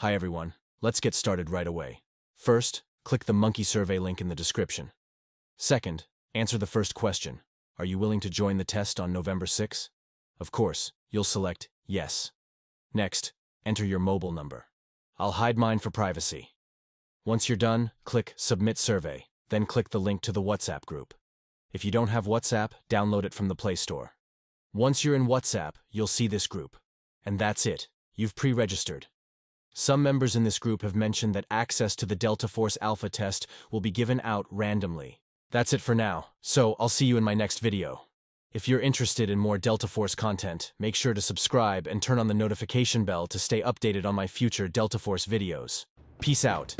Hi everyone, let's get started right away. First, click the monkey survey link in the description. Second, answer the first question. Are you willing to join the test on November 6? Of course, you'll select yes. Next, enter your mobile number. I'll hide mine for privacy. Once you're done, click Submit Survey, then click the link to the WhatsApp group. If you don't have WhatsApp, download it from the Play Store. Once you're in WhatsApp, you'll see this group. And that's it. You've pre-registered. Some members in this group have mentioned that access to the Delta Force Alpha test will be given out randomly. That's it for now, so I'll see you in my next video. If you're interested in more Delta Force content, make sure to subscribe and turn on the notification bell to stay updated on my future Delta Force videos. Peace out.